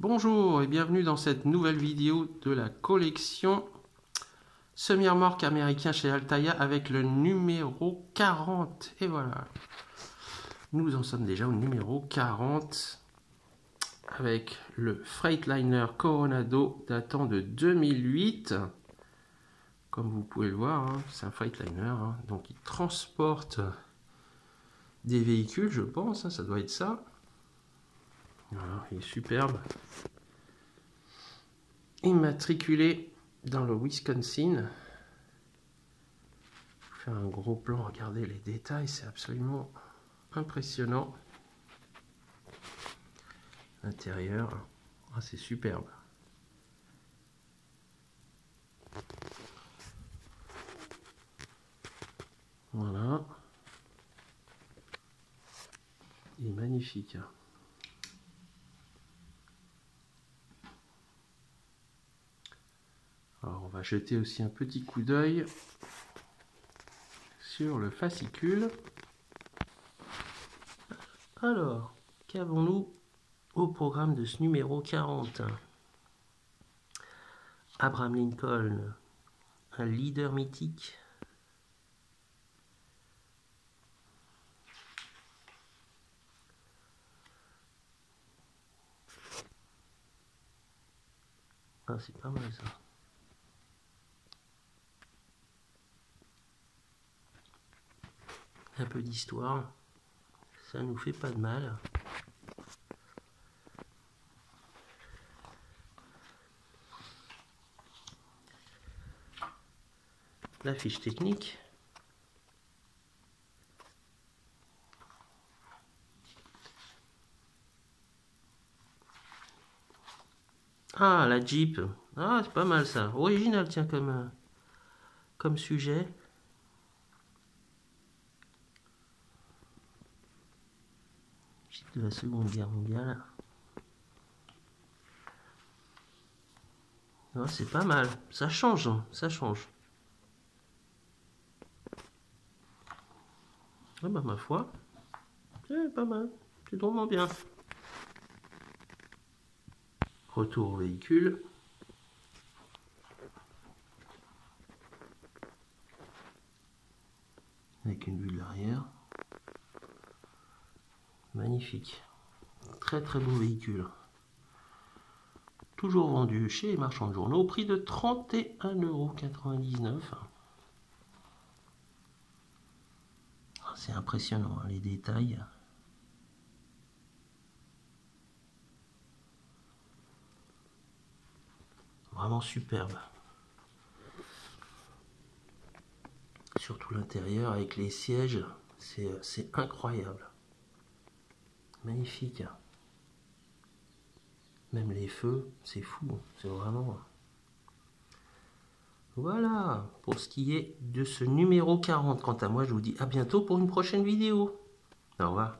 Bonjour et bienvenue dans cette nouvelle vidéo de la collection semi-remorque américain chez Altaïa avec le numéro 40. Et voilà, nous en sommes déjà au numéro 40 avec le Freightliner Coronado datant de 2008. Comme vous pouvez le voir, hein, c'est un Freightliner, hein. donc il transporte des véhicules, je pense, hein, ça doit être ça. Voilà, il est superbe. Immatriculé dans le Wisconsin. Fais un gros plan, regardez les détails, c'est absolument impressionnant. L'intérieur, ah, c'est superbe. Voilà. Il est magnifique. Hein. Alors on va jeter aussi un petit coup d'œil sur le fascicule. Alors, qu'avons-nous au programme de ce numéro 40 Abraham Lincoln, un leader mythique. Ah, c'est pas mal ça. Un peu d'histoire. Ça nous fait pas de mal. La fiche technique. Ah, la Jeep. Ah, c'est pas mal ça. Original, tiens, comme, comme sujet. De la Seconde Guerre mondiale. c'est pas mal. Ça change, hein. ça change. Ah bah ma foi, c'est pas mal. C'est drôlement bien. Retour au véhicule. Avec une vue de l'arrière. Magnifique. Très très beau véhicule. Toujours vendu chez les marchands de journaux au prix de 31,99€. Ah, c'est impressionnant hein, les détails. Vraiment superbe. Surtout l'intérieur avec les sièges, c'est incroyable. Magnifique. Même les feux, c'est fou. C'est vraiment... Voilà pour ce qui est de ce numéro 40. Quant à moi, je vous dis à bientôt pour une prochaine vidéo. Au revoir.